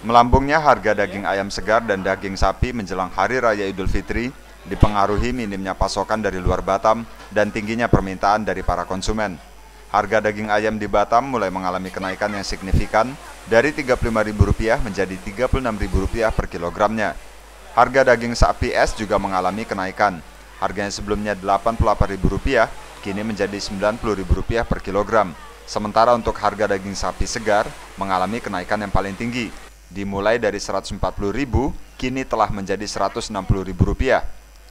Melambungnya harga daging ayam segar dan daging sapi menjelang Hari Raya Idul Fitri dipengaruhi minimnya pasokan dari luar Batam dan tingginya permintaan dari para konsumen. Harga daging ayam di Batam mulai mengalami kenaikan yang signifikan dari Rp35.000 menjadi Rp36.000 per kilogramnya. Harga daging sapi es juga mengalami kenaikan. Harganya sebelumnya Rp88.000, kini menjadi Rp90.000 per kilogram. Sementara untuk harga daging sapi segar mengalami kenaikan yang paling tinggi, dimulai dari Rp140.000 kini telah menjadi Rp160.000.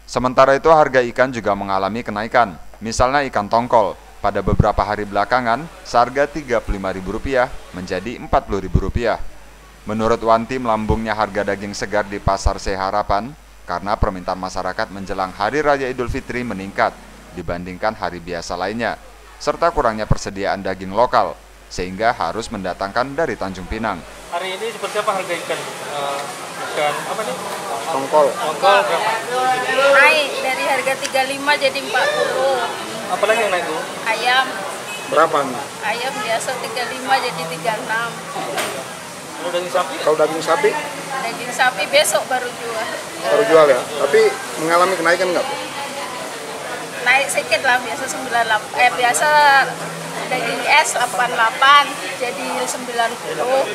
Sementara itu harga ikan juga mengalami kenaikan. Misalnya ikan tongkol, pada beberapa hari belakangan seharga Rp35.000 menjadi Rp40.000. Menurut Wanti melambungnya harga daging segar di Pasar Seharapan karena permintaan masyarakat menjelang Hari Raya Idul Fitri meningkat dibandingkan hari biasa lainnya, serta kurangnya persediaan daging lokal sehingga harus mendatangkan dari Tanjung Pinang. Hari ini seperti apa harga ikan? Uh, ikan apa nih? Tongkol. Tongkol berapa? Naik dari harga 35 jadi 40. Apalagi yang naik Bu? Ayam, Berapa nih? ayam biasa 35 jadi 36. Kalau daging sapi? Kalau daging sapi Daging sapi besok baru jual. baru jual ya. Tapi mengalami kenaikan nggak? Bu? Naik sedikit lah biasa 98. Eh biasa daging es 88 jadi 90. Oh,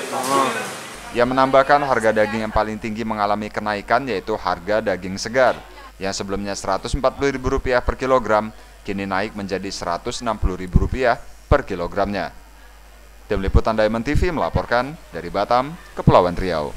Ia menambahkan harga daging yang paling tinggi mengalami kenaikan yaitu harga daging segar yang sebelumnya Rp140.000 per kilogram kini naik menjadi Rp160.000 per kilogramnya. Tim Liputan Diamond TV melaporkan dari Batam, Kepulauan Riau.